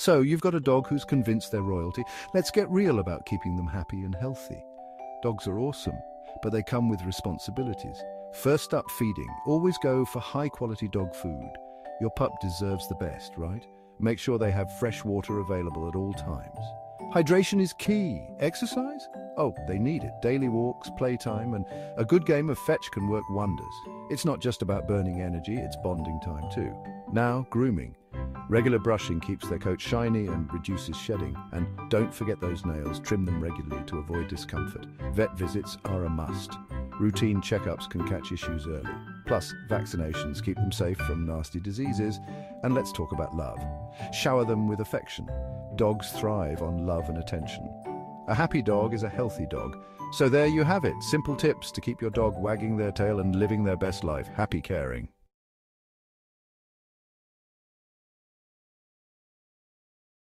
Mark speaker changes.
Speaker 1: So, you've got a dog who's convinced they're royalty. Let's get real about keeping them happy and healthy. Dogs are awesome, but they come with responsibilities. First up, feeding. Always go for high-quality dog food. Your pup deserves the best, right? Make sure they have fresh water available at all times. Hydration is key. Exercise? Oh, they need it. Daily walks, playtime, and a good game of fetch can work wonders. It's not just about burning energy, it's bonding time too. Now, grooming. Regular brushing keeps their coat shiny and reduces shedding. And don't forget those nails, trim them regularly to avoid discomfort. Vet visits are a must. Routine checkups can catch issues early. Plus, vaccinations keep them safe from nasty diseases. And let's talk about love. Shower them with affection. Dogs thrive on love and attention. A happy dog is a healthy dog. So there you have it, simple tips to keep your dog wagging their tail and living their best life. Happy caring.